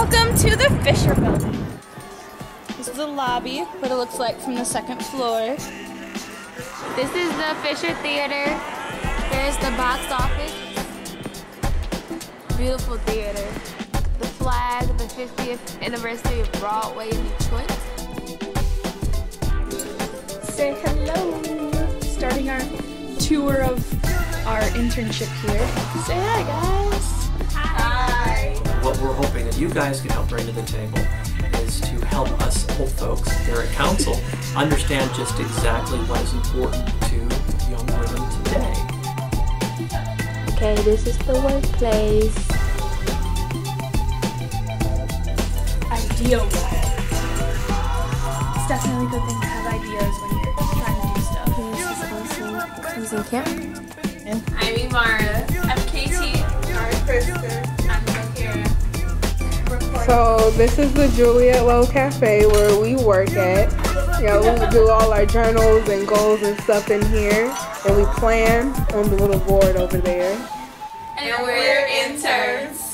Welcome to the Fisher Building. This is the lobby, what it looks like from the second floor. This is the Fisher Theater. There's the box office. Beautiful theater. The flag, of the 50th anniversary of Broadway in Detroit. Say hello. Starting our tour of our internship here. Say hi, guys. What we're hoping that you guys can help bring to the table is to help us old folks here at council understand just exactly what is important to young women today. Okay, this is the workplace. Idea It's definitely a good thing to have ideas when you're trying to do stuff. This is awesome. Using camera. I'm Imara. So this is the Juliette Low Cafe where we work at. Know, we do all our journals and goals and stuff in here, and we plan on the little board over there. And we're interns.